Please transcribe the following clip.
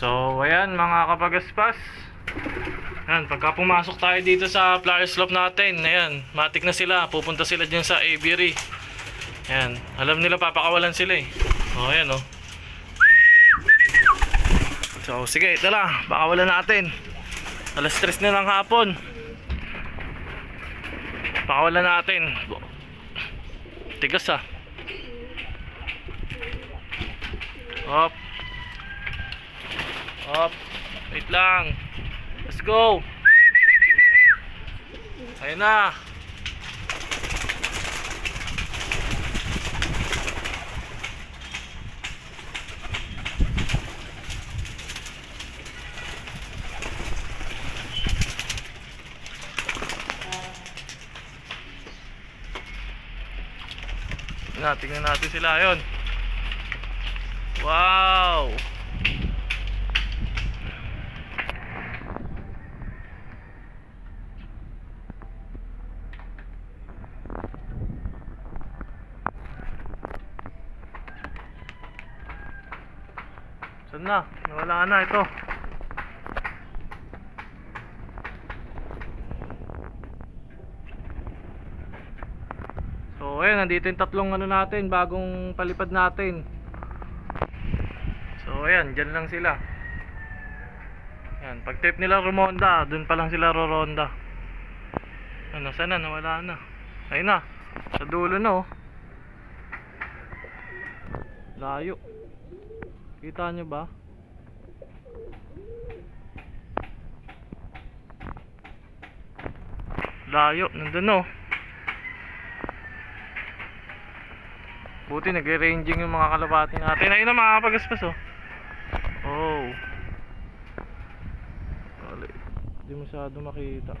So, ayan mga kapagaspas. Ayan, pagka pumasok tayo dito sa flower slope natin, ayan, matik na sila. Pupunta sila dyan sa aviary. Ayan, alam nila papakawalan sila eh. O, ayan o. So, sige, lang. Pakawalan natin. Alas 3 na ng hapon. Pakawalan natin. Tigas ah. Hop. Hop. Wait lang. Let's go. Ayun na. Na, tingnan natin sila yon. Wow! Saan na? Nawala na ito. So, ayun, nandito yung tatlong ano natin, bagong palipad natin. So, ayan, dyan lang sila. Yan, pag trip nila rumonda, dun pa lang sila roronda. Ano, saan na? Nawala na. Ayun na, sa dulo na oh. Layo. Kita nyo ba? Layo, nandun oh. Buti nagre-ranging yung mga kalapati natin. Ayun na mga kapagaspas oh. Oh. Wala. Hindi masyado makita.